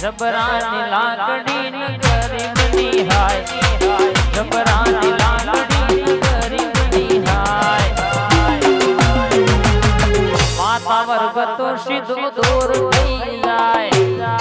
જબરાની લાકડી ન ગરીબની હાય જબરાની લાકડી ન ગરીબની હાય માતા વર્ગ તો સીધો દૂર થઈ જાય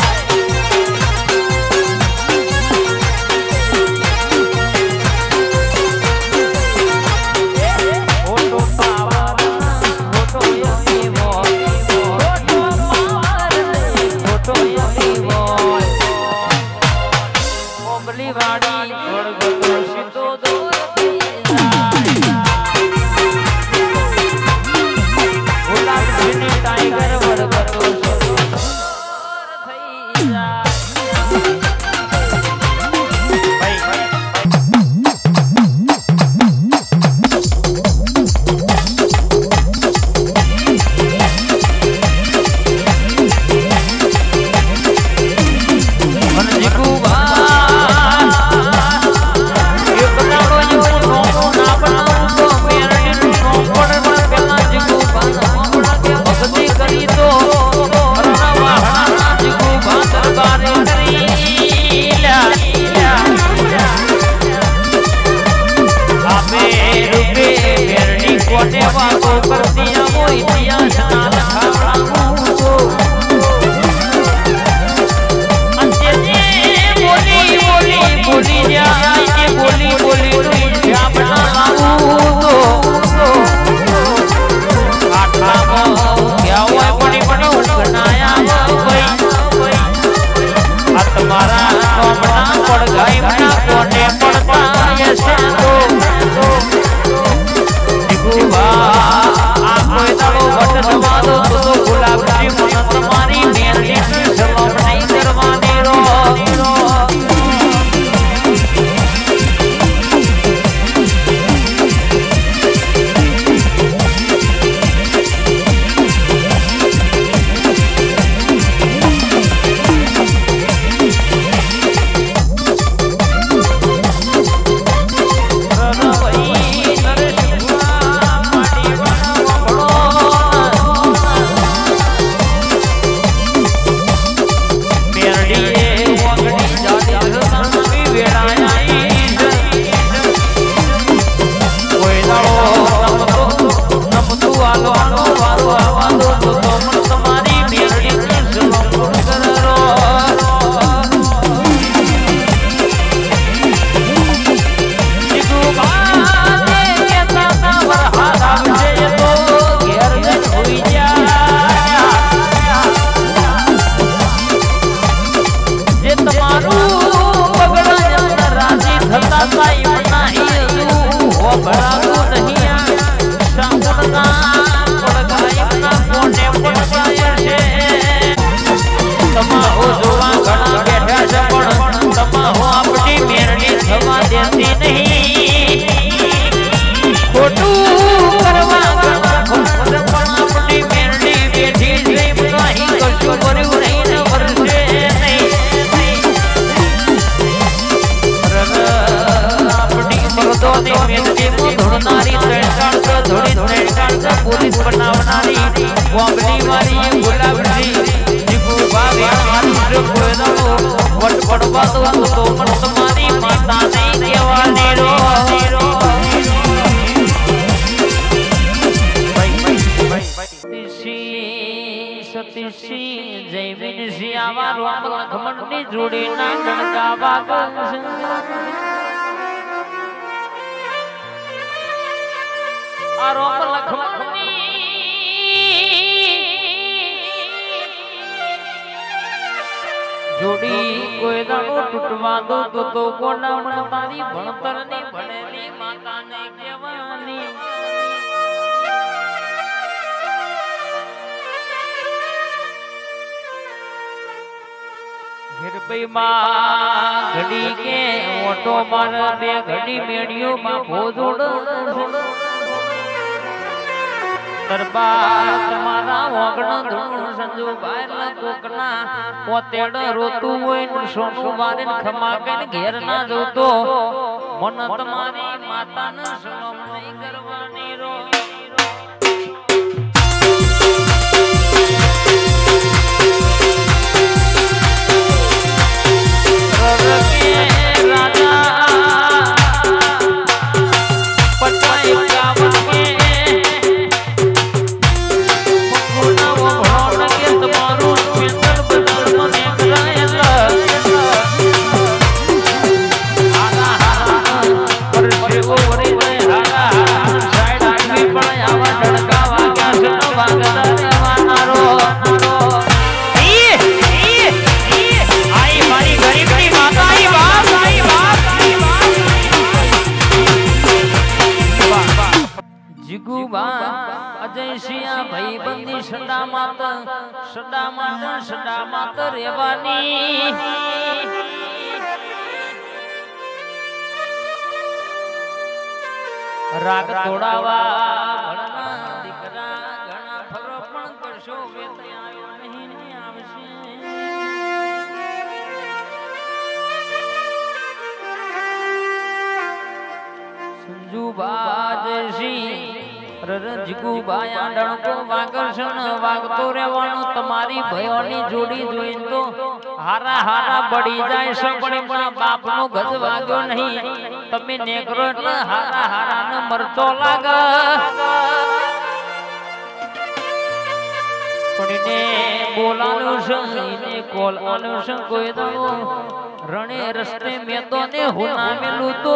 આપણી મરદોની મેરડીમાં ધૂળનારી ત્રણ કાળક ધૂળી ત્રણ કાળક પોલીસ બનાવનારી બોમ્બની વાળી ગુલાબજી જીગુભા વેણવાનું છે કોઈ દાડો વટ પડવા દો તો પણ તમારી માતા નહીં કહેવાની રો સતીશી સતીશી જયવીનશી આવા રોમ લખમણની જોડી ના ગણગાવા ગણ આ રોમ લખમણની જોડી કોઈ દાડો તૂટવા દો તો તો કોના મન તારી ભણતરની ભણેલી માતાને કહેવાની ઘડી કે ઓટો મારા બે ઘડી મેડિયોમાં ભોજોડ દરબાર તમારા ઓગણ ધૂણ સંજો બાયલા કોકના રોતું હોય ને સોનું વારે ખમા કે ઘેર ના જોતો. મન તમારી માતાને સલામ આ ભાઈ બંદી સડા માત સડા માત સડા માત રેવાની રાગ તોડાવા ભણના દીકરા તમારી ભયોની જોડી જોઈ તો હારા હારા રણે રસ્તે મેં તો ને હું નામેલું તો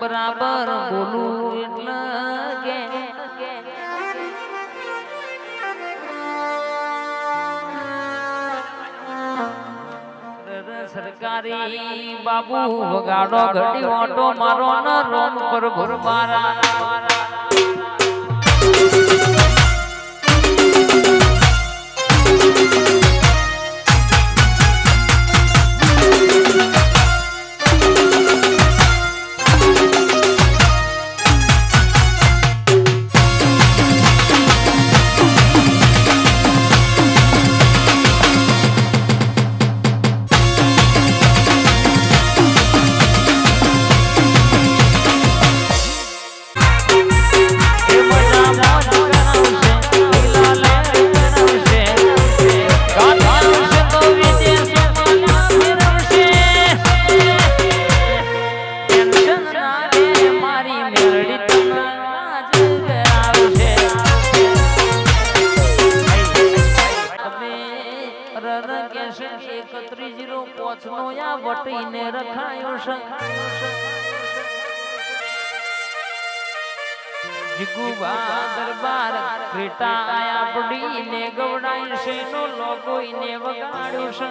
બરાબર બોલું એટલે કે. સરકારી બાબુ વગાડો ઘડી ઓટો મારો ન રોમ પર ભરમારા. એ વટીને રખાયો જીગુબા દરબાર ક્રેટા આયા પડી ને ગવડાઈ છે. નો લોગો ઈને વગાડ્યો છે.